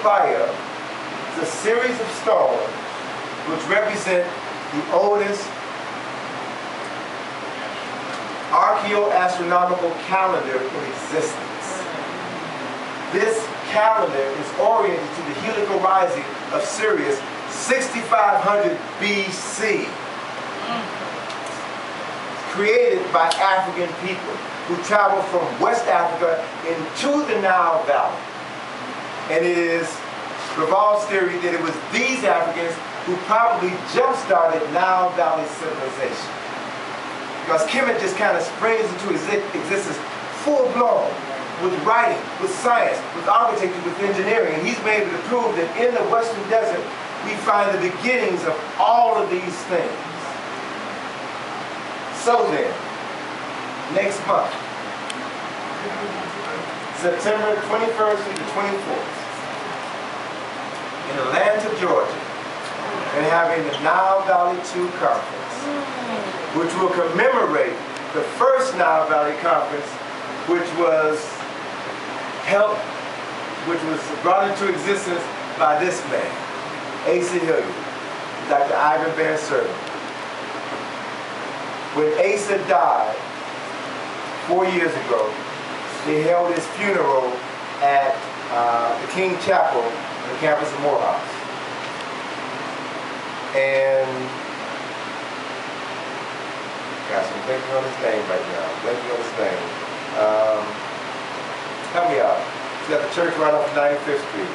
playa is a series of stones which represent the oldest archaeoastronomical calendar in existence. This calendar is oriented to the heliacal rising of Sirius 6500 BC. Created by African people who traveled from West Africa into the Nile Valley. And it is Bauval's theory that it was these Africans who probably jump-started Nile Valley civilization. Because Kemet just kind of springs into existence full-blown with writing, with science, with architecture, with engineering. And he's been able to prove that in the Western Desert, we find the beginnings of all of these things. So then, next month, September 21st to the 24th, in Atlanta, Georgia, and having the Nile Valley 2 Conference, which will commemorate the first Nile Valley Conference, which was held, which was brought into existence by this man, Asa Hilliard, Dr. Ivan Van Sertima. When Asa died four years ago, they held his funeral at uh, the King Chapel the campus of Morehouse. And gosh, I'm thinking on his name right now. I'm thinking on his name. Um, help me out. He's got the church right off 95th Street.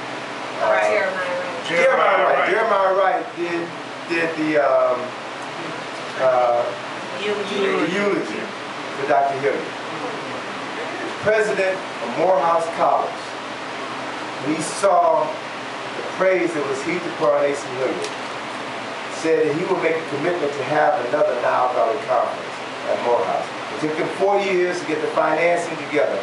Uh, right here, right. Jeremiah Wright. Jeremiah Wright did did the um, uh, eulogy. eulogy for Dr. Hilliard. President of Morehouse College. We saw praise that was heaped upon Asa Hilliard said that he would make a commitment to have another Nile Valley Conference at Morehouse. It took them four years to get the financing together,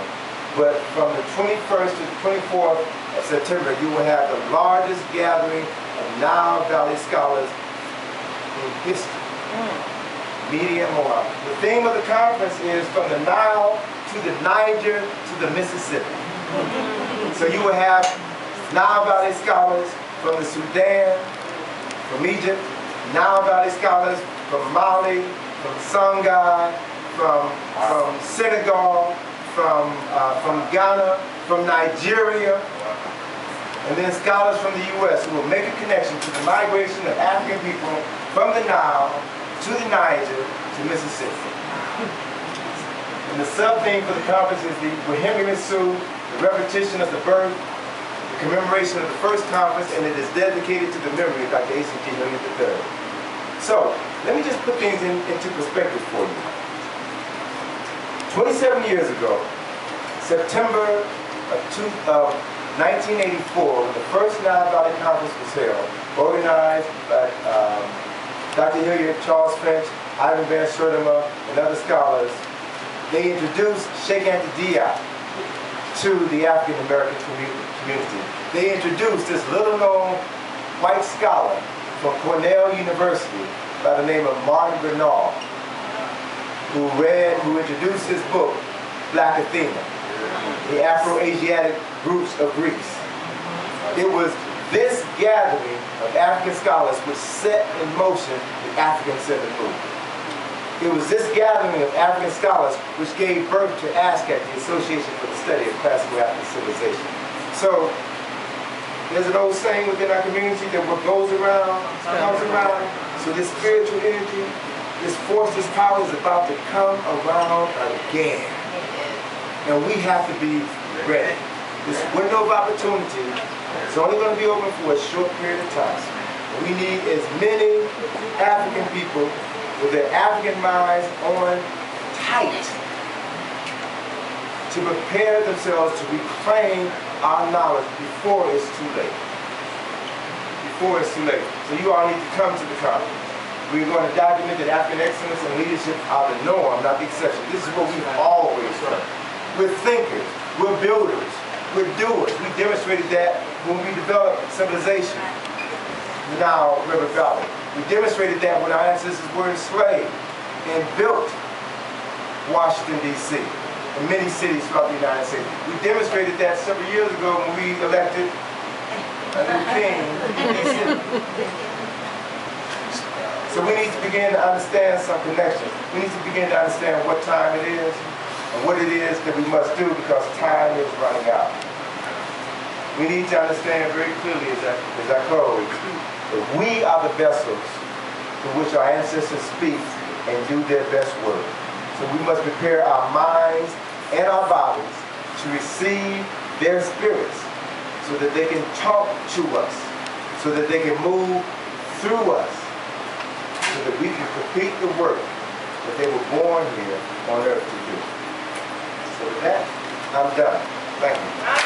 but from the 21st to the 24th of September, you will have the largest gathering of Nile Valley scholars in history. Mm. Media Morehouse. The theme of the conference is from the Nile to the Niger to the Mississippi. so you will have Nile Valley scholars from the Sudan, from Egypt, Nile Valley scholars from Mali, from Songhai, from, from Senegal, from, uh, from Ghana, from Nigeria, and then scholars from the U.S. who will make a connection to the migration of African people from the Nile to the Niger to Mississippi. And the sub-theme for the conference is the Wehem Mesu, the repetition of the birth, commemoration of the first conference, and it is dedicated to the memory of Dr. Asa G. Hilliard III. So, let me just put things in, into perspective for you. 27 years ago, September of, two, of 1984, when the first Valley Conference was held, organized by um, Dr. Hilliard, Charles Finch, Ivan Van Sertima, and other scholars, they introduced Cheikh Anta Diop to the African American community. They introduced this little known white scholar from Cornell University by the name of Martin Bernal, who read, who introduced his book, Black Athena, the Afro-Asiatic Roots of Greece. It was this gathering of African scholars which set in motion the African-centered movement. It was this gathering of African scholars which gave birth to ASCAC, the Association for the Study of Classical African Civilization. So there's an old saying within our community that what goes around comes around. So this spiritual energy, this force, this power is about to come around again. And we have to be ready. This window of opportunity is only going to be open for a short period of time. We need as many African people with their African minds on tight to prepare themselves to reclaim our knowledge before it's too late. Before it's too late. So you all need to come to the conference. We're going to document that African excellence and leadership are the norm, not the exception. This is what we've always done. We're thinkers. We're builders. We're doers. We demonstrated that when we developed civilization, now River Valley. We demonstrated that when our ancestors were enslaved and built Washington, D.C and many cities throughout the United States. We demonstrated that several years ago when we elected a new king D.C. So we need to begin to understand some connections. We need to begin to understand what time it is and what it is that we must do because time is running out. We need to understand very clearly as I, as I close that we are the vessels through which our ancestors speak and do their best work. So we must prepare our minds and our bodies to receive their spirits so that they can talk to us, so that they can move through us, so that we can complete the work that they were born here on earth to do. So with that, I'm done. Thank you.